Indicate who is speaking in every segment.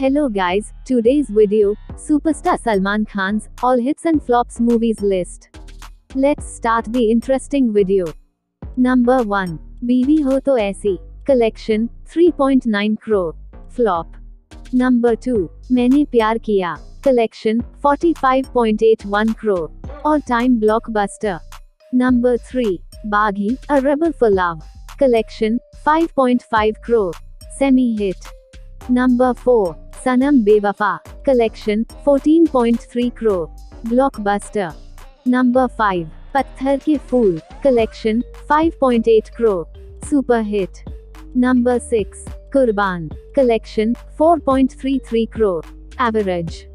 Speaker 1: Hello guys, today's video, superstar Salman Khan's All Hits and Flops Movies list. Let's start the interesting video. Number 1. Biwi Ho To Aisi. Collection, 3.9 crore. Flop. Number 2. Maine Pyar Kiya. Collection, 45.81 crore. All-time blockbuster. Number 3. Baghi, A Rebel for Love. Collection, 5.5 crore. Semi-hit. Number 4. Sanam Bewafa. Collection 14.3 crore. Blockbuster. Number 5. Patthar Ke Phool. Collection 5.8 crore. Super hit. Number 6. Kurban. Collection 4.33 crore. Average.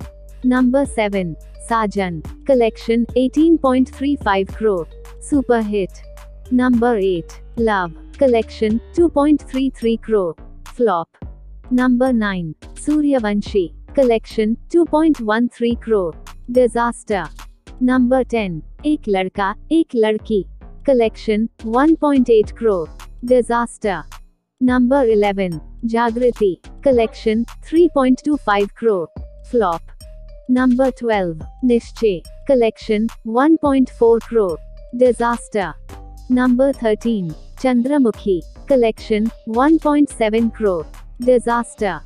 Speaker 1: Number 7. Sajan. Collection 18.35 crore. Super hit. Number 8. Love. Collection 2.33 crore. Flop. Number 9. Suryavanshi. Collection 2.13 crore. Disaster. Number 10. एक लड़का एक लड़की Collection 1.8 crore. Disaster. Number 11. Jagriti. Collection 3.25 crore. Flop. Number 12. Nishchay. Collection 1.4 crore. Disaster. Number 13. Chandramukhi. Collection 1.7 crore. Disaster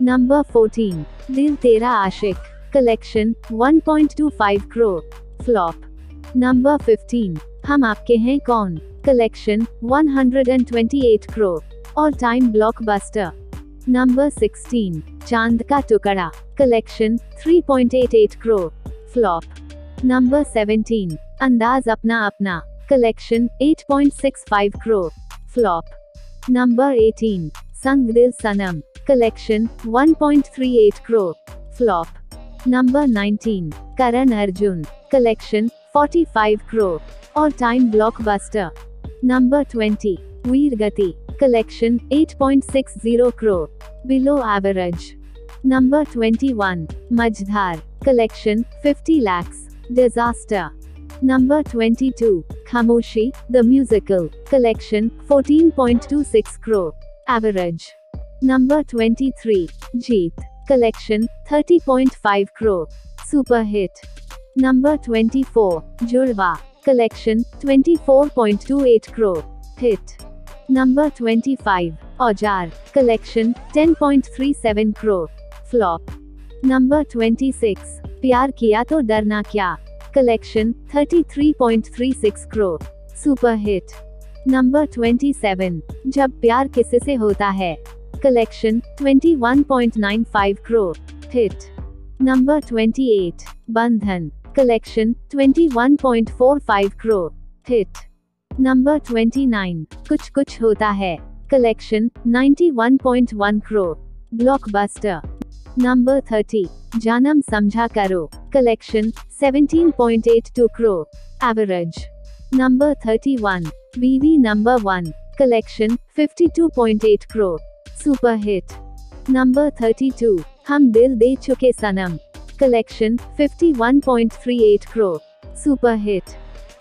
Speaker 1: number 14 Dil Tera Aashiq collection 1.25 crore flop number 15 Hum Aapke Hain Koun collection 128 crore all time blockbuster number 16 Chand Ka टुकड़ा collection 3.88 crore flop number 17 Andaz Apna Apna collection 8.65 crore flop number 18 Sang Dil Sanam. Collection 1.38 crore. Flop. Number 19. Karan Arjun. Collection 45 crore. All time blockbuster. Number 20. Veer Gati. Collection 8.60 crore. Below average. Number 21. Majdhar. Collection 50 lakhs. Disaster. Number 22. Khamoshi, the musical. Collection 14.26 crore. Average. Number 23. Jeet. Collection 30.5 crore. Super hit. Number 24. Jurva. Collection 24.28 crore. Hit. Number 25. Aujar. Collection 10.37 crore. Flop. Number 26. प्यार किया तो डरना क्या Collection 33.36 crore. Super hit. Number 27 Jab Pyaar किसे से होता Hai. Collection 21.95 crore hit number 28 बंधन collection 21.45 crore hit number 29 Kuch Kuch Hota Hai. Collection ninety one point one crore blockbuster number 30 Janam Samjha Karo collection seventeen point eight two crore average Number 31. BV number 1. Collection 52.8 crore. Super hit. Number 32. हम दिल दे चुके सनम Collection 51.38 crore. Super hit.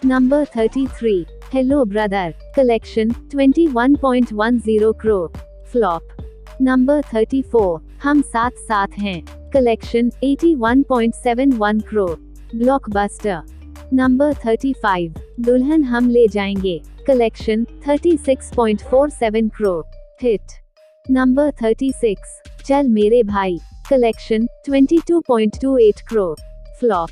Speaker 1: Number 33. Hello Brother. Collection 21.10 crore. Flop. Number 34. हम साथ साथ हैं Collection 81.71 crore. Blockbuster. Number 35 दुल्हन हम ले जाएँगे. Collection thirty six point four seven crore hit number 36 Chal Mere Bhai. Collection 22.28 crore flop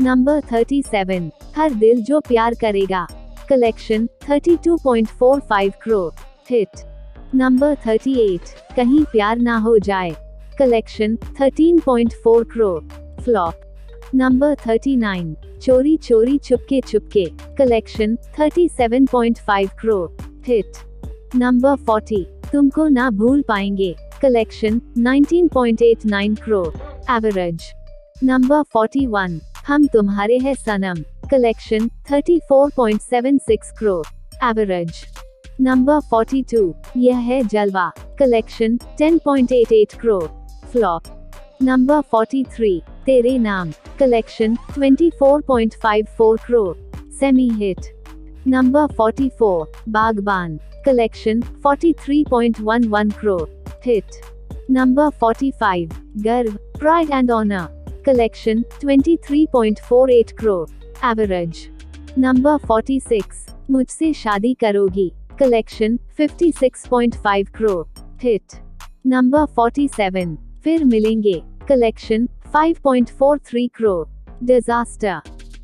Speaker 1: number 37 Har Dil Jo Pyar Karega. Collection thirty two point four five crore hit number 38 Kahin Pyaar Na Ho Jaaye. Collection thirteen point four crore flop number 39 Chori Chori Chupke Chupke collection thirty seven point five crore hit number 40 Tumko Na Bhool पाएँगे. Collection nineteen point 19.89 crore average number 41 Hum Tumhare Hain Sanam. Collection thirty four point seven six crore average number 42 Yeh Hai Jalwa. Collection ten point eight eight crore flop number 43 Tere Naam. Collection 24.54 crore semi hit number 44 Baghban collection 43.11 crore hit number 45 Garv pride and honour collection 23.48 crore average number 46 Mujhse Shaadi करोगी collection 56.5 crore hit number 47 फिर मिलेंगे collection 5.43 crore. Disaster.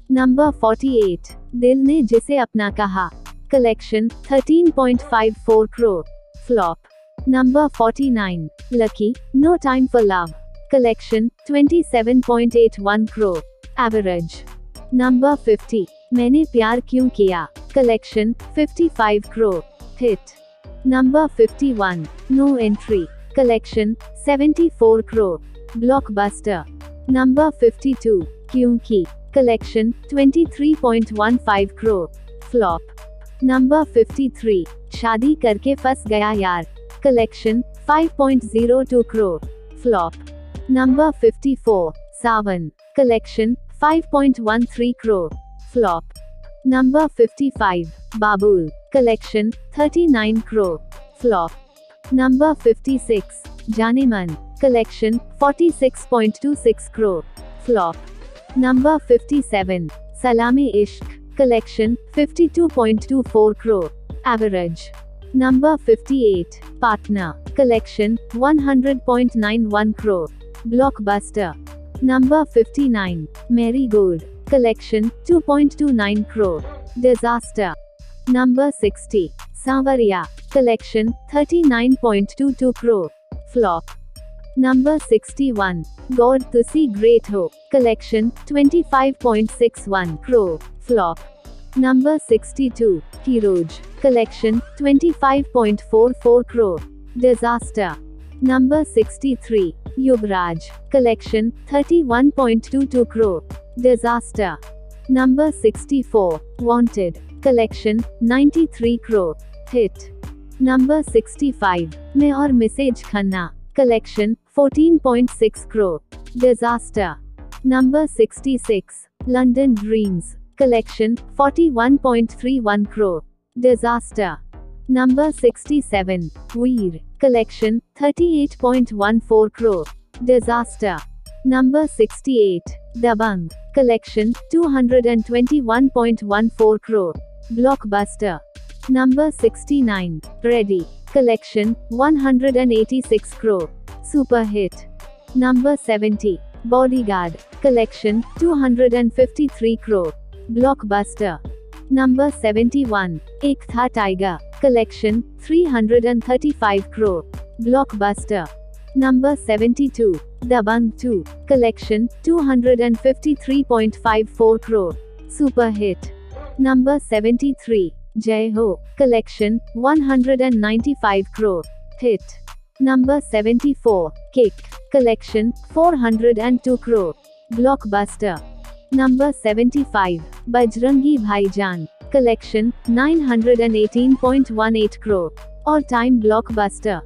Speaker 1: Number 48. दिल ने जिसे अपना कहा. Collection, 13.54 crore. Flop. Number 49. Lucky, No Time for Love. Collection, 27.81 crore. Average. Number 50. Maine Pyaar Kyun किया Collection, 55 crore. Hit. Number 51. No entry. Collection, 74 crore. Blockbuster. Number 52. क्योंकि Collection, 23.15 crore. Flop. Number 53. शादी करके फंस गया यार Collection, 5.02 crore. Flop. Number 54. Savan. Collection, 5.13 crore. Flop. Number 55. Babul. Collection, 39 crore. Flop. Number 56. Janeman. Collection, 46.26 crore. Flop. Number 57. Salami Ishq. Collection, 52.24 crore. Average. Number 58. Patna. Collection, 100.91 crore. Blockbuster. Number 59. Marigold. Collection, 2.29 crore. Disaster. Number 60. Savaria. Collection, 39.22 crore. Flop. Number 61. God see Great Hope. Collection, 25.61 crore. Flop. Number 62. Kiroj. Collection, 25.44 crore. Disaster. Number 63. Yuvraj. Collection, 31.22 crore. Disaster. Number 64. Wanted. Collection, 93 crore. Hit. Number 65. May or Message Khanna. Collection 14.6 crore. Disaster. Number 66. London Dreams. Collection 41.31 crore. Disaster. Number 67. Weir. Collection 38.14 crore. Disaster. Number 68. Dabang. Collection 221.14 crore. Blockbuster. Number 69. Ready. Collection, 186 crore. Super hit. Number 70. Bodyguard. Collection, 253 crore. Blockbuster. Number 71. Ek Tha Tiger. Collection, 335 crore. Blockbuster. Number 72. Dabang 2. Collection, 253.54 crore. Super hit. Number 73. Jai Ho collection 195 crore hit number 74 Kick collection 402 crore blockbuster number 75 Bajrangi Bhaijaan collection 918.18 crore all time blockbuster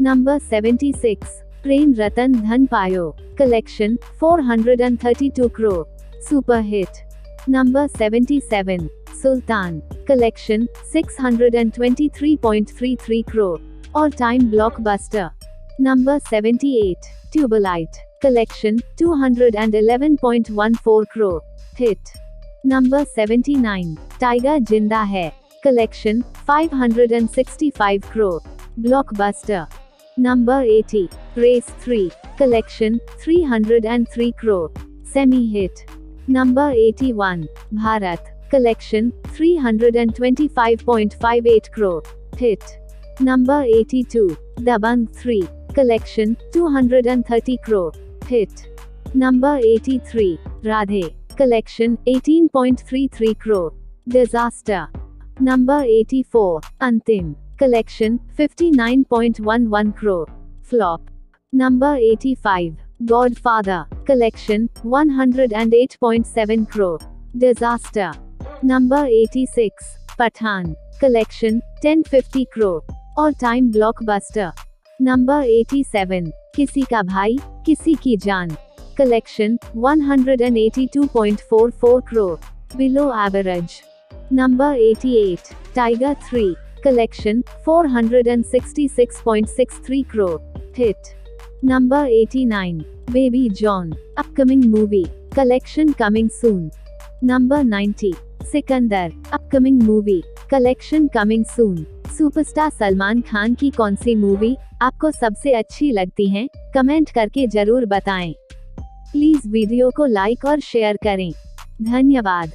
Speaker 1: number 76 Prem Ratan Dhan Payo collection 432 crore super hit number 77 Sultan. Collection, 623.33 crore. All-time blockbuster. Number 78. Tubalite. Collection, 211.14 crore. Hit. Number 79. Tiger Jinda Hai. Collection, 565 crore. Blockbuster. Number 80. Race 3. Collection, 303 crore. Semi-hit. Number 81. Bharat. Collection, 325.58 crore. Hit. Number 82. Dabang 3. Collection, 230 crore. Hit. Number 83. Radhe. Collection, 18.33 crore. Disaster. Number 84. Antim. Collection, 59.11 crore. Flop. Number 85. Godfather. Collection, 108.7 crore. Disaster. Number 86 Pathaan collection 1050 crore all time blockbuster number 87 किसी का Bhai Kisi Ki Jaan collection 182.44 crore below average number 88 Tiger three collection 466.63 crore hit number 89 Baby John upcoming movie collection coming soon Number 90. Sikandar upcoming movie collection coming soon superstar Salman Khan की कौन सी movie आपको सबसे अच्छी लगती है? Comment करके ज़रूर बताएँ। प्लीज़ वीडियो को लाइक और शेयर करें। धन्यवाद।